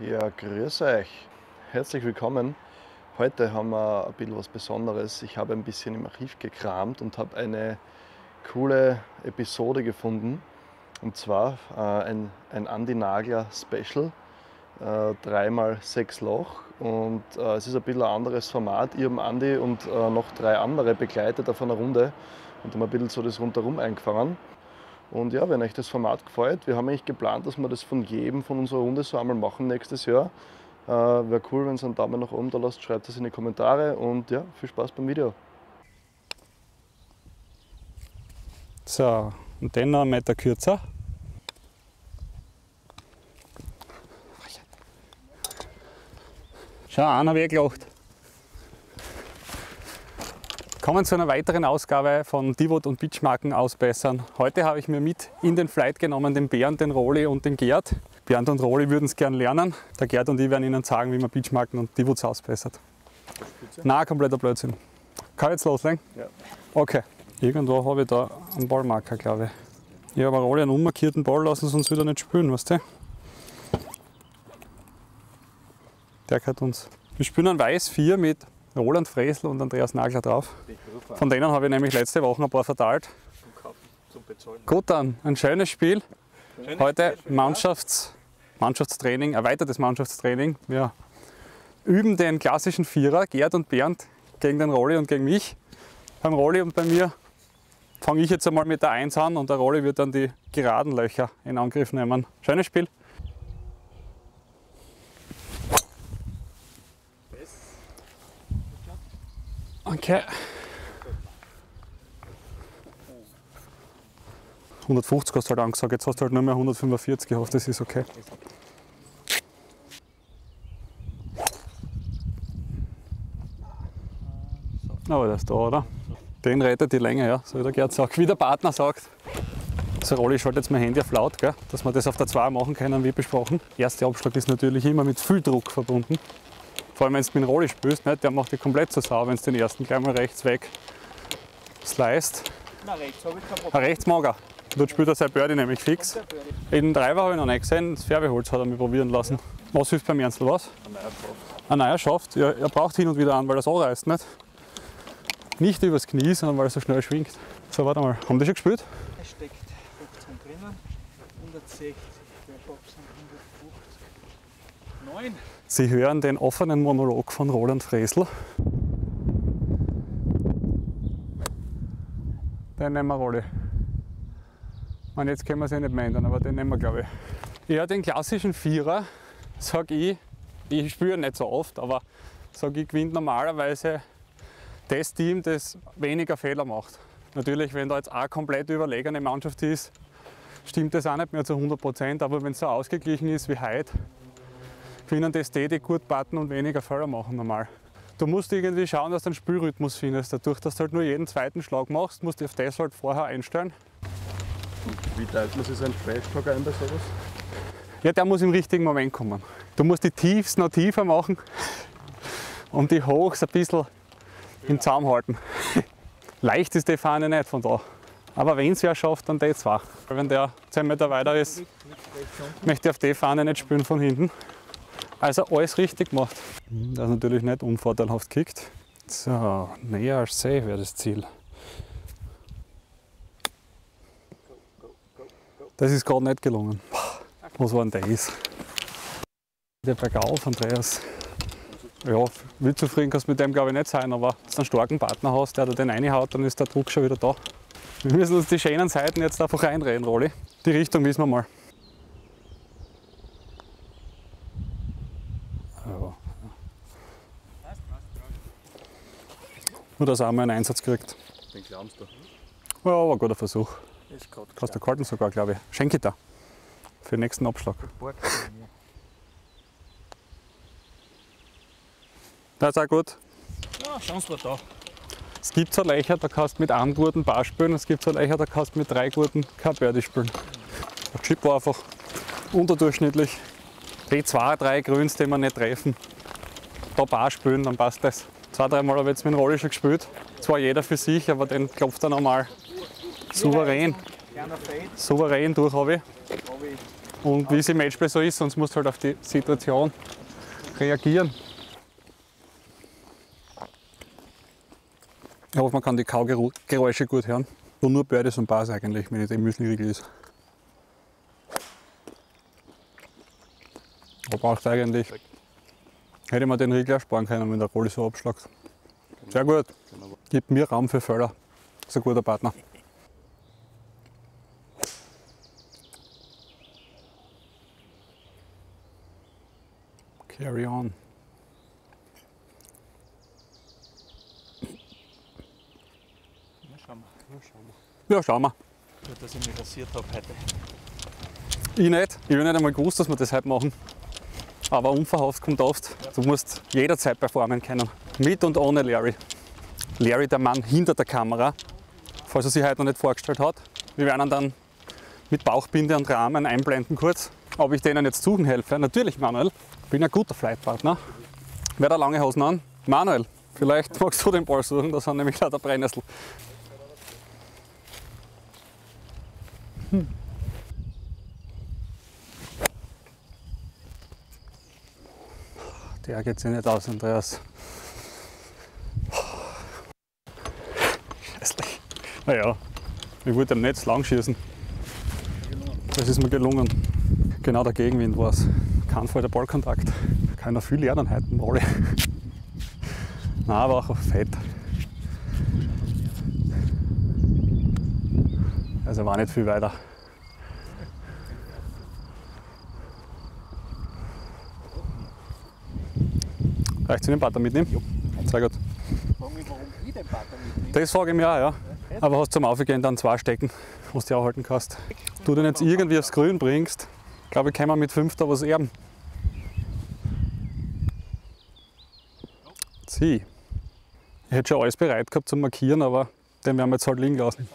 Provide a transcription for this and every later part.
Ja, grüß euch. Herzlich willkommen. Heute haben wir ein bisschen was Besonderes. Ich habe ein bisschen im Archiv gekramt und habe eine coole Episode gefunden. Und zwar äh, ein, ein Andi Nagler Special. Äh, dreimal sechs Loch. Und äh, es ist ein bisschen ein anderes Format. Ich habe Andi und äh, noch drei andere begleitet auf einer Runde und haben ein bisschen so das rundherum eingefangen. Und ja, wenn euch das Format gefällt, wir haben eigentlich geplant, dass wir das von jedem von unserer Runde so einmal machen nächstes Jahr. Äh, Wäre cool, wenn ihr einen Daumen nach oben da lasst, schreibt es in die Kommentare und ja, viel Spaß beim Video. So, und den noch einen Meter kürzer. Schau, einen habe ich gelacht. Kommen zu einer weiteren Ausgabe von Divot und Beachmarken ausbessern. Heute habe ich mir mit in den Flight genommen den Bernd, den Roli und den Gerd. Bernd und Roli würden es gern lernen. Der Gerd und ich werden Ihnen sagen, wie man Beachmarken und Divots ausbessert. Na, kompletter Blödsinn. Kann ich jetzt loslegen? Ja. Okay. Irgendwo habe ich da einen Ballmarker, glaube ich. Ich habe Roli einen unmarkierten Ball lassen, sonst wird er nicht spielen, weißt du? Der gehört uns. Wir spielen einen Weiß 4 mit Roland Fresl und Andreas Nagler drauf. Von denen habe ich nämlich letzte Woche ein paar verteilt. Gut dann, ein schönes Spiel. Heute Mannschafts, Mannschaftstraining, erweitertes Mannschaftstraining. Wir üben den klassischen Vierer, Gerd und Bernd, gegen den Rolli und gegen mich. Beim Rolli und bei mir fange ich jetzt einmal mit der 1 an und der Rolli wird dann die geraden Löcher in Angriff nehmen. Schönes Spiel. Okay. 150 hast du halt angesagt, jetzt hast du halt nur mehr 145, ich hoffe, das ist okay. Aber der ist da, oder? Den rettet die Länge, ja, so wie der Gerd sagt. Wie der Partner sagt. So, Rolli, ich schalte jetzt mein Handy auf laut, gell, dass wir das auf der 2 machen können, wie besprochen. Der erste Abschlag ist natürlich immer mit viel Druck verbunden. Vor allem, wenn du Rolli spielst, nicht? der macht dich komplett so sauer, wenn du den ersten gleich mal rechts weg sliced. Na, rechts habe ich kein Problem. rechts mag er. Dort spielt er sein Birdie nämlich fix. In den Driver habe ich noch nicht gesehen, das Färbeholz hat er mir probieren lassen. Was hilft beim Ernstl, was? Ein neuer Schaft. Ja, er braucht hin und wieder an, weil er es anreißt, nicht? Nicht übers Knie, sondern weil er so schnell schwingt. So, warte mal. Haben die schon gespielt? Es steckt 15 drinnen, 160, der Bob sind 150. 9. Sie hören den offenen Monolog von Roland Fresl. Den nehmen wir Rolli. Und jetzt können wir es ja nicht mehr ändern, aber den nehmen wir, glaube ich. Ja, den klassischen Vierer, sage ich, ich spiele nicht so oft, aber sage ich, gewinnt normalerweise das Team, das weniger Fehler macht. Natürlich, wenn da jetzt eine komplett überlegene Mannschaft ist, stimmt das auch nicht mehr zu 100 Prozent, aber wenn es so ausgeglichen ist wie heute, das die, die gut batten und weniger Fehler machen normal. Du musst irgendwie schauen, dass du einen Spielrhythmus findest. Dadurch, dass du halt nur jeden zweiten Schlag machst, musst du auf das halt vorher einstellen. Wie teilt man sich einen Trashtalk ein bei sowas? Ja, der muss im richtigen Moment kommen. Du musst die Tiefs noch tiefer machen und die Hochs ein bisschen im Zaum halten. Leicht ist die Fahne nicht von da. Aber wenn es wer schafft, dann die zwei. Wenn der 10 Meter weiter ist, möchte ich auf die Fahne nicht spielen von hinten. Also alles richtig gemacht. Das natürlich nicht unvorteilhaft gekickt. So, näher als See wäre das Ziel. Das ist gerade nicht gelungen. Was war denn das? Der bergauf, Andreas. Ja, wie zufrieden kannst du mit dem glaube ich nicht sein, aber wenn du einen starken Partner hast, der da den reinhaut, dann ist der Druck schon wieder da. Wir müssen uns die schönen Seiten jetzt einfach reinreden, Rolli. Die Richtung wissen wir mal. Nur, dass er einmal einen Einsatz kriegt. Den klammst du. Ja, war ein guter Versuch. Ist gerade Hast du gehalten sogar, glaube ich. Schenke dir. Für den nächsten Abschlag. Das ist auch gut. Ja, Chance war da. Es gibt so Löcher, da kannst du mit einem guten Paar spielen. Es gibt so Löcher, da kannst du mit drei guten kein Birdie spielen. Der Chip war einfach unterdurchschnittlich. Die zwei, drei Grüns, die wir nicht treffen, da Paar spielen, dann passt das. Zwei, dreimal habe ich jetzt mit dem Rolli schon gespielt. Zwar jeder für sich, aber den klopft er nochmal souverän, souverän durch, habe ich. und wie es im Matchplay so ist, sonst musst du halt auf die Situation reagieren. Ich hoffe, man kann die Kaugeräusche gut hören. Und nur Birdies und Bars eigentlich, wenn ich den Müsli-Riegel ist. Aber braucht eigentlich. Hätte man den Riegel ersparen können, wenn der Rolli so abschlagt. Sehr gut. Gibt mir Raum für Völler. Das ist ein guter Partner. Carry on. Na, schauen wir. Ja, schauen wir. Gut, dass ich mich rasiert habe heute. Ich nicht. Ich habe nicht einmal gewusst, dass wir das heute machen. Aber unverhofft kommt oft. Du musst jederzeit performen können. Mit und ohne Larry. Larry, der Mann hinter der Kamera, falls er sich heute noch nicht vorgestellt hat. Wir werden ihn dann mit Bauchbinde und Rahmen einblenden kurz. Ob ich denen jetzt suchen helfe? Natürlich, Manuel. Ich bin ein guter Flightpartner. Wer hat lange Hosen an? Manuel, vielleicht magst du den Ball suchen, da sind nämlich lauter Brennnessel. Der geht sich nicht aus, Andreas. Scheißlich. Naja, ich wollte am Netz lang schießen. Das ist mir gelungen. Genau der Gegenwind war es. Kein Fall der Ballkontakt. Kann noch viel lernen heute Rolli. Nein, aber auch fett. Also war nicht viel weiter. Reicht es den Butter mitnehmen? Ja. Sehr gut. Frag mich, warum ich den Partner mitnehme. Das frage ich mich auch, ja. Aber hast zum Aufgehen dann zwei Stecken, was du auch halten kannst. Du den jetzt irgendwie aufs Grün bringst, glaube ich, kann man mit fünf da was erben. Sieh. Ich hätte schon alles bereit gehabt zum Markieren, aber den werden wir jetzt halt liegen lassen.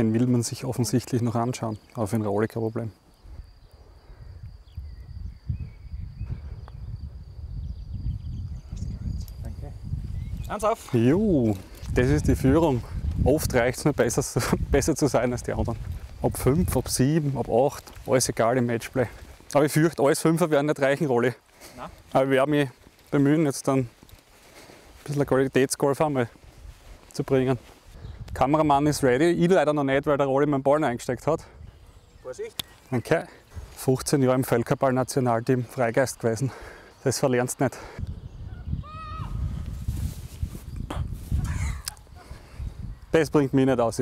Den will man sich offensichtlich noch anschauen, aber für den Rolli kein Problem. Danke. Eins auf. Jo, das ist die Führung. Oft reicht es nur besser, besser zu sein als die anderen. Ob 5, ob 7, ob 8, alles egal im Matchplay. Aber ich fürchte, alles Fünfer werden nicht reichen, Rolli. Nein. Aber ich werde mich bemühen, jetzt dann ein bisschen Qualitätsgolf einmal zu bringen. Kameramann ist ready. Ich leider noch nicht, weil der Rolli meinen Ball eingesteckt hat. Vorsicht. Okay. 15 Jahre im Völkerball-Nationalteam Freigeist gewesen. Das verlernst du nicht. Das bringt mich nicht aus.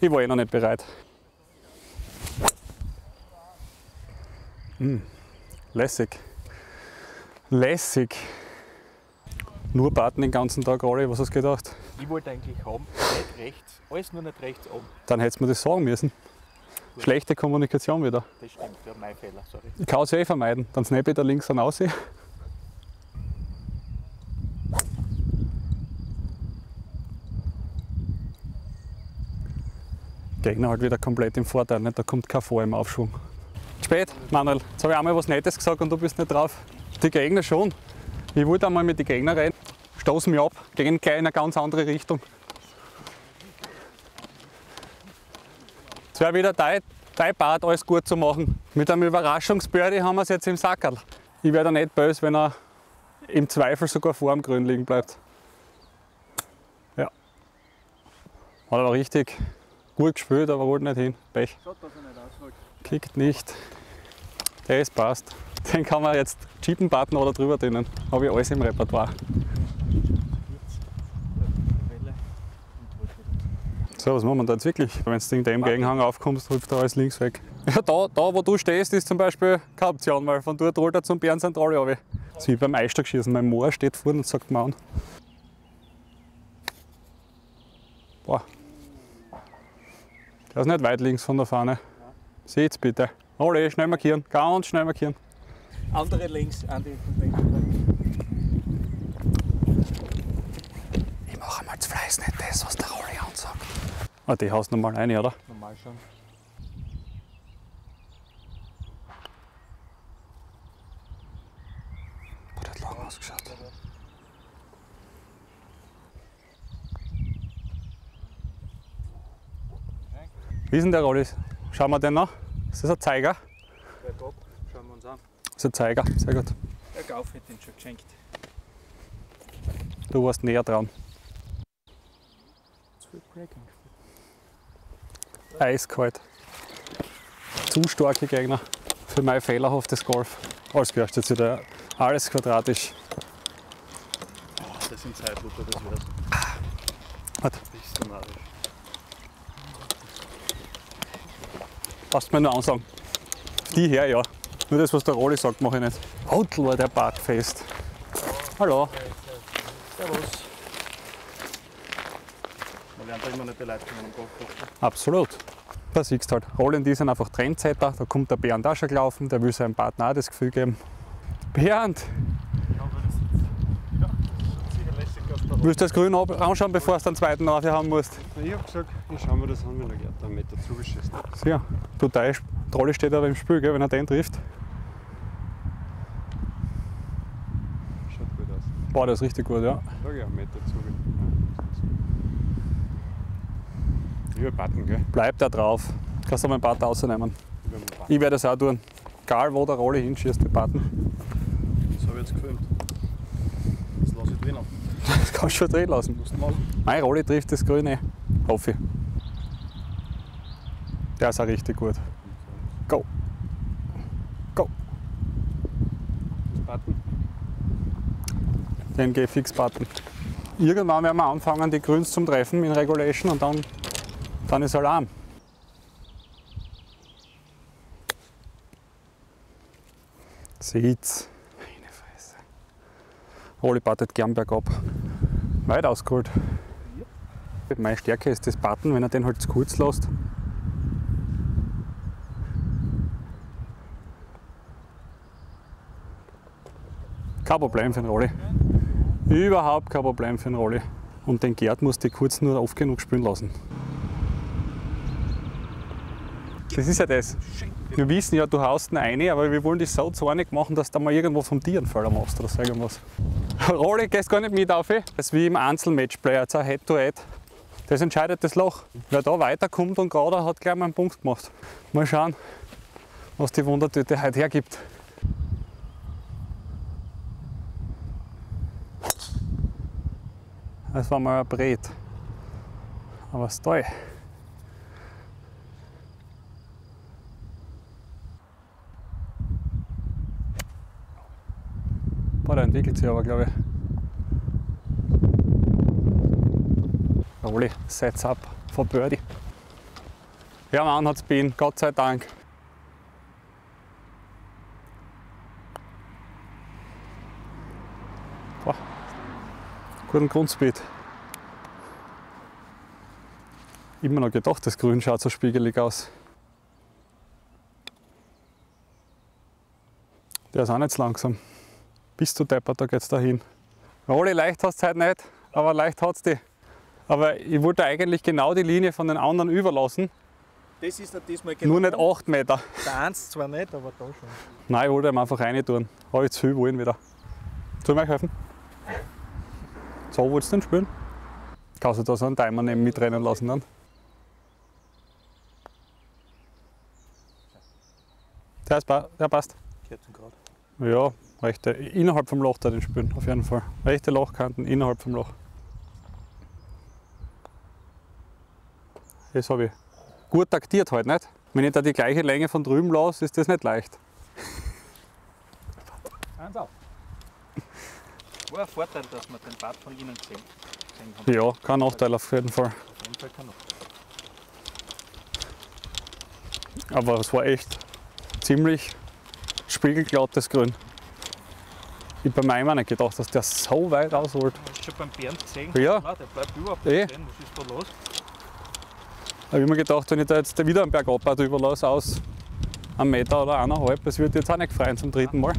Ich war eh noch nicht bereit. Mm, lässig. Lässig. Nur Baten den ganzen Tag, Rolli, was hast du gedacht? Ich wollte eigentlich haben, nicht rechts, alles nur nicht rechts oben. Dann hättest du mir das sagen müssen. Schlechte Kommunikation wieder. Das stimmt, ja, mein Fehler, sorry. Ich kann es eh vermeiden. Dann snap ich da links dann raus. Gegner halt wieder komplett im Vorteil, nicht? da kommt kein Vor im Aufschwung. Spät, Manuel. Jetzt habe ich einmal was Nettes gesagt und du bist nicht drauf. Die Gegner schon. Ich wollte einmal mit den Gegnern reden, stoßen mich ab, gehen gleich in eine ganz andere Richtung. Es wäre wieder dein, dein Part, alles gut zu machen. Mit einem Überraschungsbirdie haben wir es jetzt im Sackerl. Ich wäre da nicht böse, wenn er im Zweifel sogar vor dem Grün liegen bleibt. Ja. Hat aber richtig gut gespielt, aber wollte nicht hin. Pech. Schaut, dass er nicht ausholt. Kickt nicht. Der ist passt. Den kann man jetzt Chippenbutton oder drüber drinnen. Habe ich alles im Repertoire. So, was machen wir da jetzt wirklich? Wenn du in dem Gegenhang aufkommst, hüpft da alles links weg. Ja, da, da, wo du stehst, ist zum Beispiel keine Option, weil von dort rollt er zum Bärenzentrale runter. Das ist wie beim Eisstockschießen. Mein Moor steht vorne und sagt mir an. Boah. Der ist nicht weit links von der Fahne. Seht's bitte. Alle, schnell markieren. Ganz schnell markieren. Andere links, Andi von links. Ich mache einmal zu Fleiß nicht das, was. Ah, die haust nochmal rein, oder? Normal schon. Boah, der hat lang ausgeschaut. Wie ist denn der Rolli? Schauen wir den noch. Ist das ein Zeiger? Bei top, schauen wir uns an. Das ist ein Zeiger, sehr gut. Der Gauf hätte ihn schon geschenkt. Du warst näher dran. Breaking. Eiskalt. Zu starke Gegner für mein fehlerhaftes Golf. Alles gehört jetzt wieder. Alles quadratisch. Das sind Zeitlupe, das wär's. Warte. Bist du narrisch. Passt mir nur ansagen. Die her, ja. Nur das, was der Rolli sagt, mache ich nicht. Hautl war der Bart fest. Hallo. Da immer nicht die Leute von einem Golf. Absolut. Da siehst du halt. Rolli und die sind einfach Trendsetter. Da kommt der Bernd auch schon gelaufen. Der will seinem Partner auch das Gefühl geben. Bernd, willst du das Grün anschauen, bevor du den zweiten haben musst? Ich hab gesagt, ich schau mir das an, wenn er geht, einen Meter zugeschissen. Ja, du, der Rolli steht aber im Spiel, gell, wenn er den trifft. Schaut gut aus. Boah, das ist richtig gut, ja. Sag ich einen Meter zugeschissen. Über Button, gell? Bleibt er drauf. Kannst du meinen Partner rausnehmen. Den Button. Ich werde das auch tun. Egal, wo der Rolli hinschießt, wir Paten. Das habe ich jetzt gefilmt. Das lasse ich drinnen. Das kannst du schon drehen lassen. Mein Rolli trifft das Grüne. Hoffe ich. Der ist auch richtig gut. Go. Go. Button. Den geh fix Button. Irgendwann werden wir anfangen, die Grüns zum Treffen in Regulation und dann, dann ist Alarm. Sieht's. Meine Fresse. Rolli battet gern bergab. Weit ausgeholt. Meine Stärke ist das Button, wenn er den halt zu kurz lässt. Kein Problem für den Rolli. Überhaupt kein Problem für den Rolli. Und den Gerd musst du kurz nur oft genug spielen lassen. Das ist ja das. Wir wissen ja, du haust ihn rein, aber wir wollen dich so zornig machen, dass du mal irgendwo vom Tier einen Fehler machst oder so irgendwas. Rolli, gehst gar nicht mit auf. Das ist wie im Einzelmatchplay, jetzt ein Head-to-Head. Das entscheidet das Loch. Wer da weiterkommt und gerade hat gleich mal einen Punkt gemacht. Mal schauen, was die Wundertüte heute hergibt. Das war mal ein Brett. Aber es ist toll. Entwickelt sich aber, glaube ich. Rolli, Sets up for Birdie. Ja, Mann hat's bin, Gott sei Dank. Boah, guten Grundspeed. Immer noch gedacht, das Grün schaut so spiegelig aus. Der ist auch nicht so langsam. Bist du deppert, da geht's dahin. Rolli, leicht hast du heute nicht, aber leicht hat's die. Aber ich wollte eigentlich genau die Linie von den anderen überlassen, Das ist ja diesmal genau. nur nicht 8 Meter. Der eins zwar nicht, aber da schon. Nein, ich wollte ihm einfach rein tun. Habe ich zu viel wollen wieder. Soll ich euch helfen? So wolltest du denn spielen? Kannst du da so einen Timer neben mitrennen lassen dann? Der, ist, pa- der passt. Gehört zum Grad. Ja, rechte, innerhalb vom Loch da den spielen, auf jeden Fall. Rechte Lochkanten innerhalb vom Loch. Das habe ich gut taktiert halt nicht. Wenn ich da die gleiche Länge von drüben lasse, ist das nicht leicht. Eins auf. War ein Vorteil, dass man den Bad von innen gesehen, hat. Ja, kein Nachteil auf jeden Fall. Auf jeden Fall kein Nachteil. Aber es war echt ziemlich spiegelglattes Grün. Ich habe bei meinem auch nicht gedacht, dass der so weit ausholt. Hast du schon beim Bernd gesehen? Ja. Nein, der bleibt überhaupt nicht stehen. Was ist da los? Da habe ich mir gedacht, wenn ich da jetzt wieder einen Bergab überlasse aus einem Meter oder eineinhalb, das wird jetzt auch nicht freien zum dritten Mal.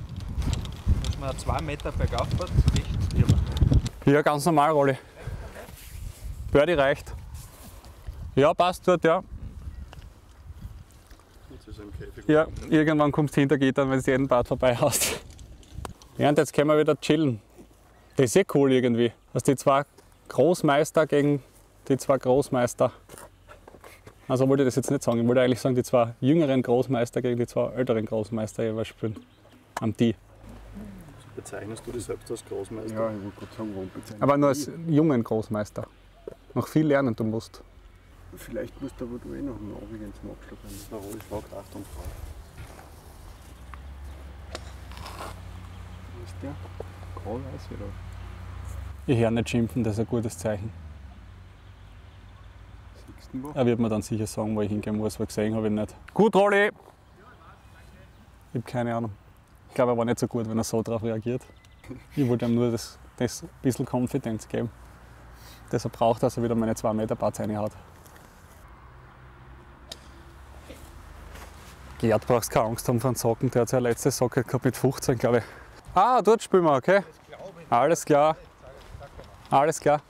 Dass man zwei Meter bergauf fährt, echt irre. Ja, ganz normal, Rolli. Birdie reicht. Ja, passt dort, ja. Jetzt ist er im Käfig. Ja, irgendwann kommst du hinter Gittern, wenn du jeden Bad vorbei hast. Ja, und jetzt können wir wieder chillen. Das ist eh cool irgendwie. Dass die zwei Großmeister gegen die zwei Großmeister. Also wollte ich das jetzt nicht sagen. Ich wollte eigentlich sagen, die zwei jüngeren Großmeister gegen die zwei älteren Großmeister jeweils spielen. Am die. Bezeichnest du dich selbst als Großmeister? Ja, ich wollte gerade sagen, warum bezeichnen. Aber nur als jungen Großmeister. Noch viel lernen du musst. Vielleicht musst du aber du eh noch einen Abend zum Abschlag haben. Na, Roli fragt Achtung, Frau. Ist der? Grau-weiß wieder. Ich höre nicht schimpfen, das ist ein gutes Zeichen. Siehst du? Er wird mir dann sicher sagen, wo ich hingehen muss, weil gesehen habe ich nicht. Gut, Rolli! Ich habe keine Ahnung. Ich glaube, er war nicht so gut, wenn er so darauf reagiert. Ich wollte ihm nur das, das bisschen Konfidenz geben. Deshalb braucht er, dass er wieder meine 2 Meter Parts reinhaut. Gerd brauchst keine Angst haben vor den Socken, der hat seine letzte Socke gehabt mit 15, glaube ich. Ah, dort spielen wir, okay? Alles klar. Alles klar.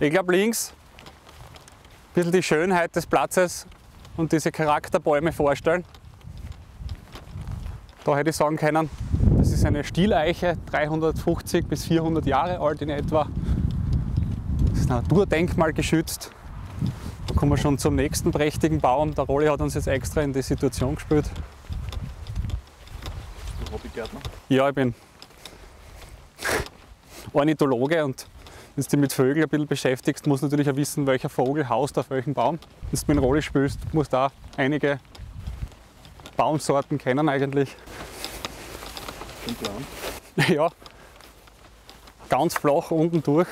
Ich glaube links. Ein bisschen die Schönheit des Platzes und diese Charakterbäume vorstellen. Da hätte ich sagen können, das ist eine Stieleiche, 350 bis 400 Jahre alt in etwa. Das ist Naturdenkmal geschützt. Da kommen wir schon zum nächsten prächtigen Baum. Der Rolli hat uns jetzt extra in die Situation gespielt. Du Hobbygärtner? Ja, ich bin Ornithologe und wenn du dich mit Vögeln ein bisschen beschäftigst, musst du natürlich auch wissen, welcher Vogel haust auf welchem Baum. Wenn du mit Rolli spielst, musst du auch einige Baumsorten kennen eigentlich. Den Plan? Ja, ganz flach unten durch.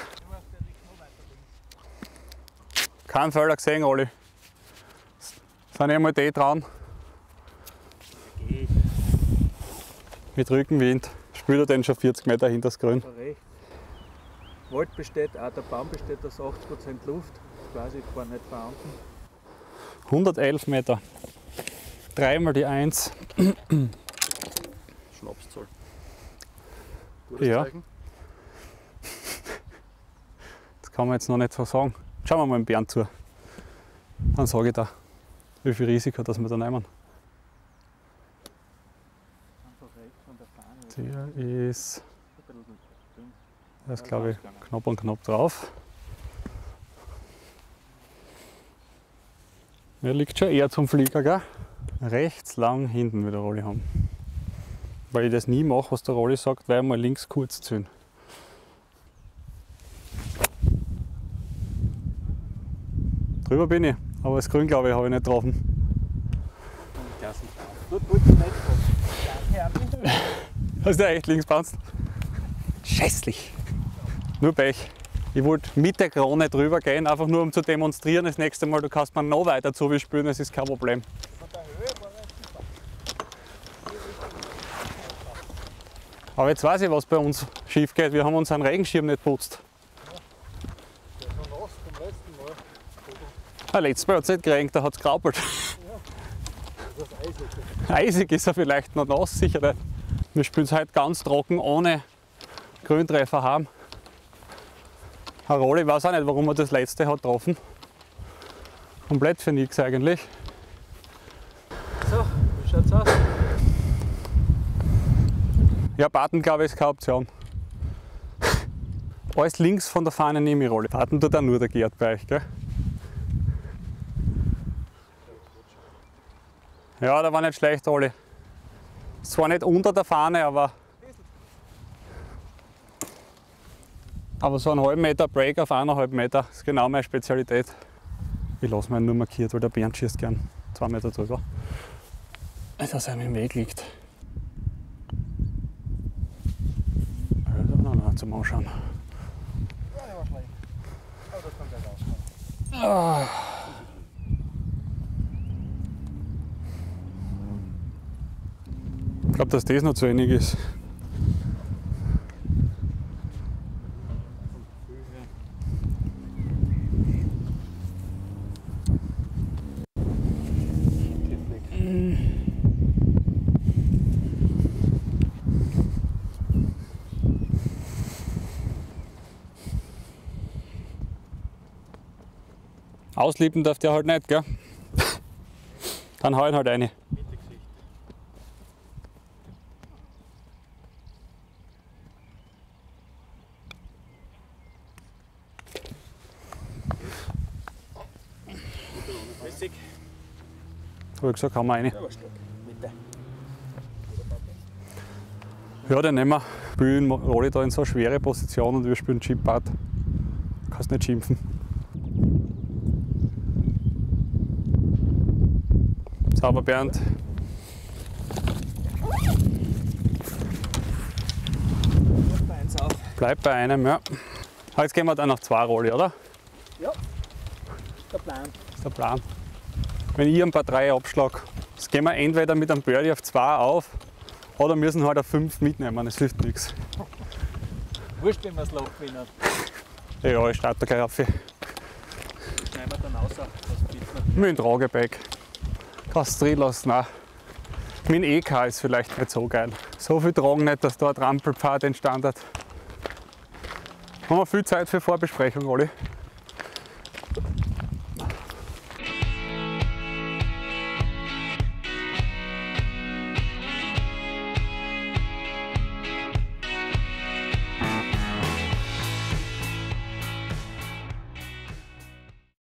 Kein Fehler gesehen, Oli. Sind eh mal die dran. Mit Rückenwind spült er den schon 40 Meter hinter das Grün. recht. Wald besteht, auch der Baum besteht aus 80% Luft, quasi gar nicht vorhanden. 111 Meter. Dreimal die 1. Schnapszahl. Gutes Ja. Zeichen? Das kann man jetzt noch nicht so sagen. Schauen wir mal dem Bären zu. Dann sage ich da, wie viel Risiko das wir da nehmen. Einfach rechts von der. Der ist, der ist glaube ich knapp und knapp drauf. Er liegt schon eher zum Flieger, gell? Rechts lang hinten, wie der Rolli haben. Weil ich das nie mache, was der Rolli sagt, weil ich mal links kurz ziehen. Drüber bin ich, aber das Grün glaube ich habe ich nicht getroffen. Nicht kommen. Hast du echt links bounced? Scheißlich. Nur Pech. Ich wollte mit der Krone drüber gehen, einfach nur um zu demonstrieren. Das nächste Mal, du kannst mir noch weiter zu spielen, das ist kein Problem. Aber jetzt weiß ich, was bei uns schief geht. Wir haben unseren Regenschirm nicht putzt. Ja, letztes Mal hat es nicht geregnet, da hat es graupelt. Eisig ist er vielleicht noch nass, sicher nicht. Wir spielen es heute ganz trocken, ohne Grüntreffer haben. Herr Rolli weiß auch nicht, warum er das letzte hat getroffen. Komplett für nichts eigentlich. So, wie schaut's aus? Ja, Baten glaube ich ist keine Option. Alles links von der Fahne nehme ich Rolli. Baten tut auch nur der Gerd bei euch, gell? Ja, der war nicht schlecht, Rolli. Zwar nicht unter der Fahne, aber. Aber so einen halben Meter Break auf eineinhalb Meter ist genau meine Spezialität. Ich lasse mich nur markiert, weil der Bernd schießt gern zwei Meter drüber. Dass er mir im Weg liegt. Also, na, na, zum Anschauen. Ah. Ich glaube, dass das noch zu wenig ist. Auslieben darf der halt nicht, gell? Dann hauen halt eine. Mitte-Gesicht. Mäßig. Hab ich gesagt, haben wir rein. Ja, den nehmen wir. Spielen alle da in so eine schwere Position und wir spielen Chip-Part. Kannst nicht schimpfen. Sauber, Bernd. Bleib bei einem, ja. Ah, Jetzt gehen wir dann noch zwei Rolli, oder? Der Plan. Das ist der Plan. Wenn ich ein paar drei abschlag, das gehen wir entweder mit einem Birdie auf zwei auf oder müssen halt auf fünf mitnehmen, das hilft nichts. Wurscht, wenn wir das Loch gewinnen. Ja, ich starte gleich auf. Schneiden wir dann raus. Das bleibt noch. Mit dem Trageback. Kannst du drin lassen. Nein. Mein EK ist vielleicht nicht so geil. So viel tragen nicht, dass da ein Trampelpfad entstanden hat. Haben wir viel Zeit für Vorbesprechung, Olli?